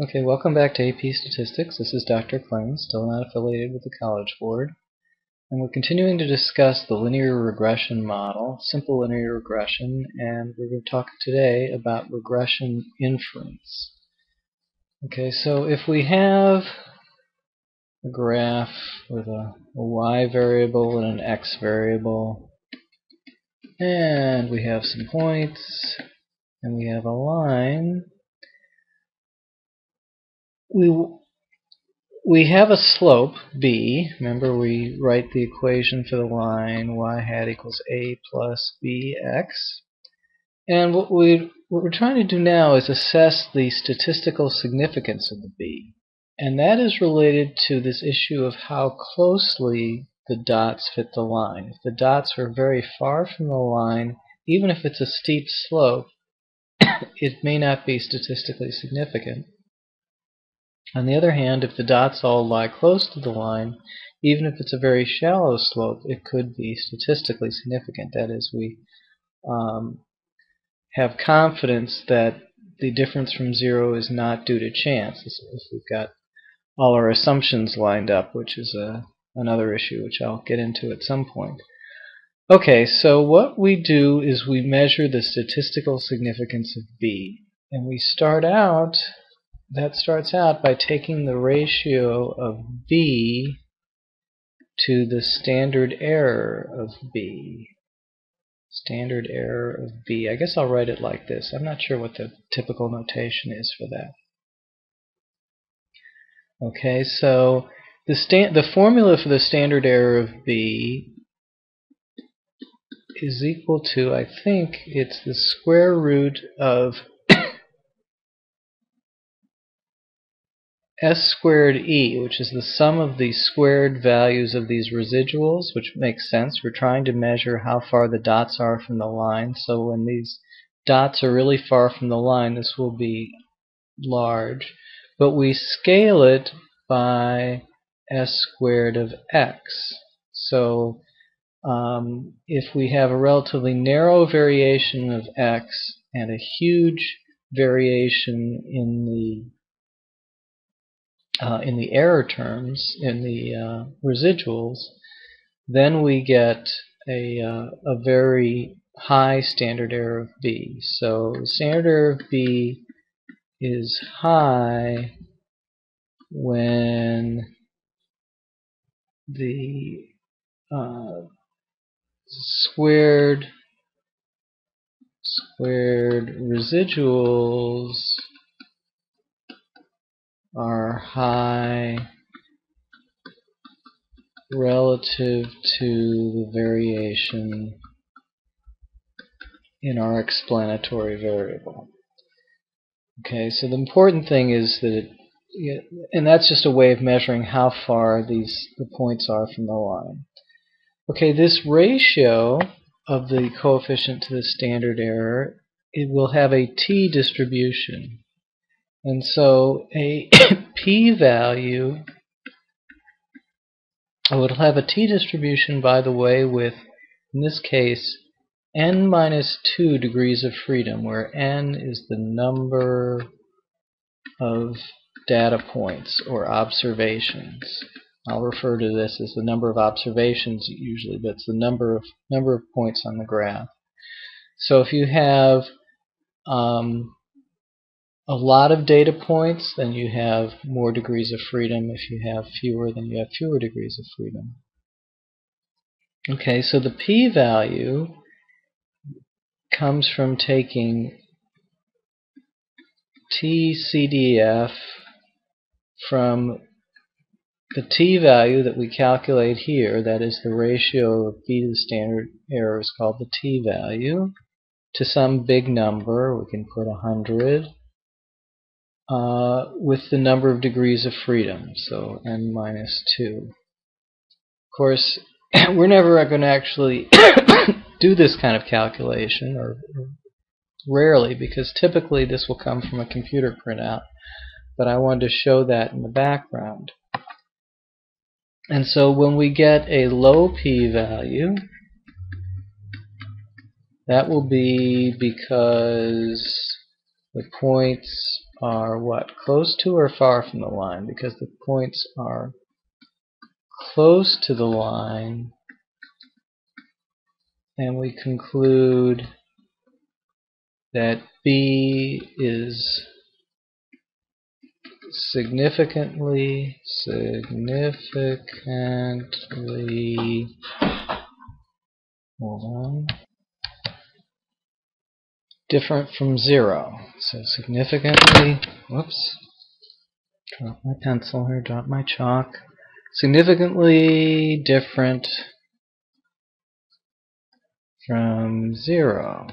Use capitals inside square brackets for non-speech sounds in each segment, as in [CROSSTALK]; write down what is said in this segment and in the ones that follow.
Okay, welcome back to AP Statistics. This is Dr. Kling, still not affiliated with the College Board. And we're continuing to discuss the linear regression model, simple linear regression, and we're going to talk today about regression inference. Okay, so if we have a graph with a, a y variable and an x variable, and we have some points, and we have a line, we we have a slope b. Remember, we write the equation for the line y hat equals a plus bx. And what we what we're trying to do now is assess the statistical significance of the b, and that is related to this issue of how closely the dots fit the line. If the dots are very far from the line, even if it's a steep slope, [COUGHS] it may not be statistically significant. On the other hand, if the dots all lie close to the line, even if it's a very shallow slope, it could be statistically significant. That is, we um, have confidence that the difference from zero is not due to chance if we've got all our assumptions lined up, which is a, another issue which I'll get into at some point. Okay, so what we do is we measure the statistical significance of B. And we start out that starts out by taking the ratio of b to the standard error of b. Standard error of b. I guess I'll write it like this. I'm not sure what the typical notation is for that. Okay, so the the formula for the standard error of b is equal to, I think, it's the square root of s squared e, which is the sum of the squared values of these residuals, which makes sense. We're trying to measure how far the dots are from the line. So when these dots are really far from the line, this will be large. But we scale it by s squared of x. So um, if we have a relatively narrow variation of x and a huge variation in the uh, in the error terms, in the uh, residuals, then we get a, uh, a very high standard error of B. So standard error of B is high when the uh, squared squared residuals are high relative to the variation in our explanatory variable. Okay, so the important thing is that it, and that's just a way of measuring how far these the points are from the line. Okay, this ratio of the coefficient to the standard error, it will have a t-distribution. And so a [COUGHS] p-value, it'll have a t-distribution, by the way, with, in this case, n minus 2 degrees of freedom, where n is the number of data points or observations. I'll refer to this as the number of observations usually, but it's the number of number of points on the graph. So if you have um, a lot of data points, then you have more degrees of freedom. If you have fewer, then you have fewer degrees of freedom. Okay, so the p-value comes from taking TCDF from the t-value that we calculate here, that is the ratio of b to the standard error is called the t-value, to some big number, we can put 100, uh, with the number of degrees of freedom, so n minus 2. Of course, [COUGHS] we're never going to actually [COUGHS] do this kind of calculation, or, rarely, because typically this will come from a computer printout, but I wanted to show that in the background. And so when we get a low p-value, that will be because the points are what? Close to or far from the line? Because the points are close to the line, and we conclude that B is significantly, significantly, hold on, different from zero. So significantly, whoops, drop my pencil here, drop my chalk. Significantly different from zero.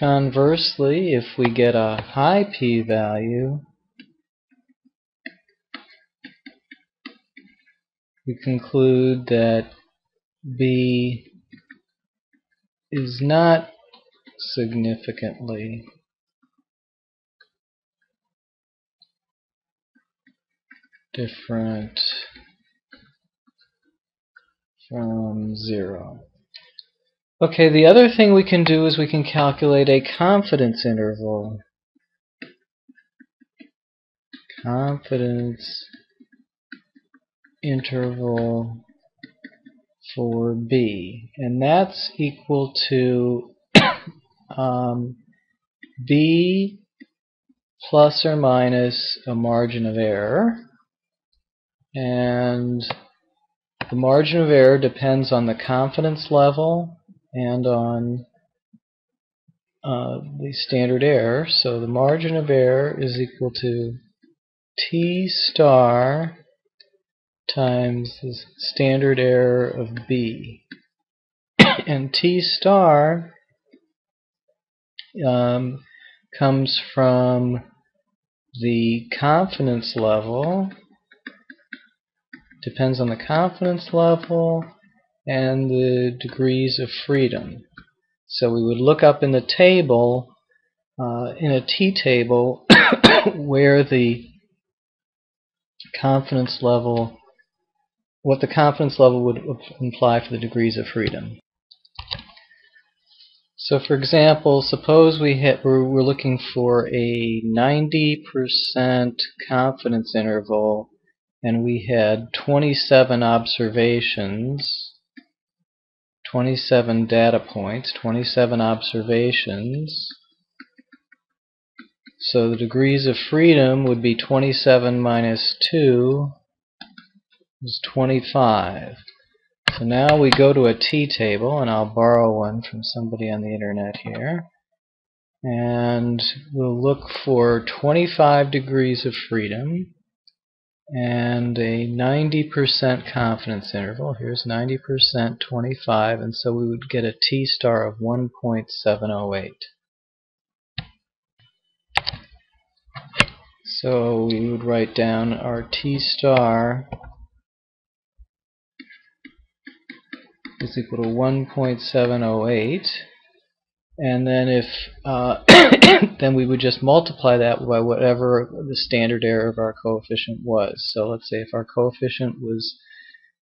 Conversely, if we get a high p-value, we conclude that B is not significantly different from 0. Okay, the other thing we can do is we can calculate a confidence interval. Confidence interval for B. And that's equal to [COUGHS] um, B plus or minus a margin of error. And the margin of error depends on the confidence level and on uh, the standard error. So the margin of error is equal to T star times the standard error of B. [COUGHS] and T star um, comes from the confidence level, depends on the confidence level and the degrees of freedom. So we would look up in the table, uh, in a t-table, [COUGHS] where the confidence level, what the confidence level would imply for the degrees of freedom. So for example, suppose we hit, we're, we're looking for a 90% confidence interval and we had 27 observations 27 data points, 27 observations. So the degrees of freedom would be 27 minus 2 is 25. So now we go to a t-table, and I'll borrow one from somebody on the internet here. And we'll look for 25 degrees of freedom and a 90% confidence interval. Here's 90%, 25, and so we would get a t star of 1.708. So we would write down our t star is equal to 1.708 and then if uh, [COUGHS] then we would just multiply that by whatever the standard error of our coefficient was. So let's say if our coefficient was,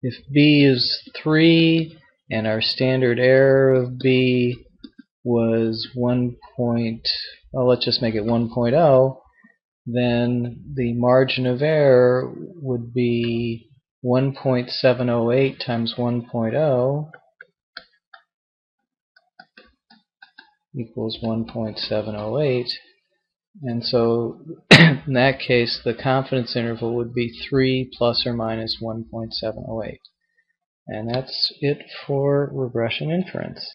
if b is 3 and our standard error of b was 1 point, well let's just make it 1.0, then the margin of error would be 1.708 times 1.0 equals 1.708. And so [CLEARS THROAT] in that case, the confidence interval would be 3 plus or minus 1.708. And that's it for regression inference.